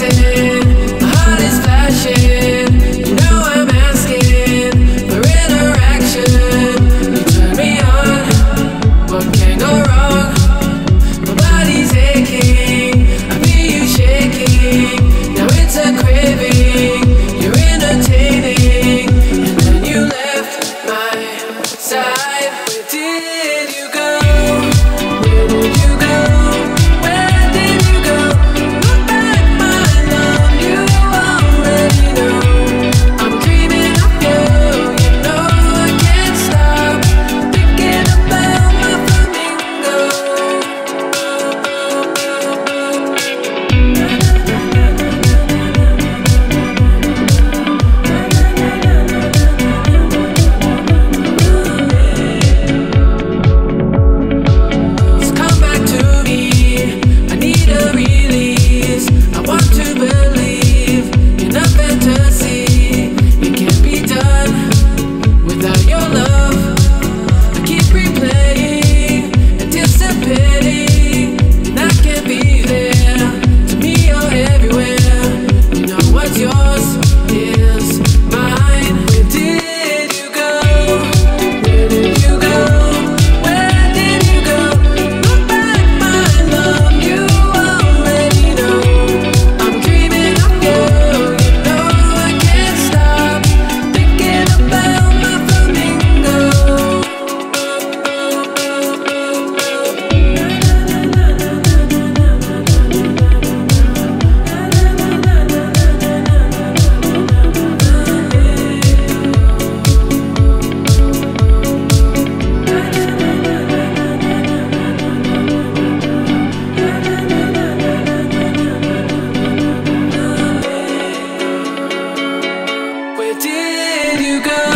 dancing did you go?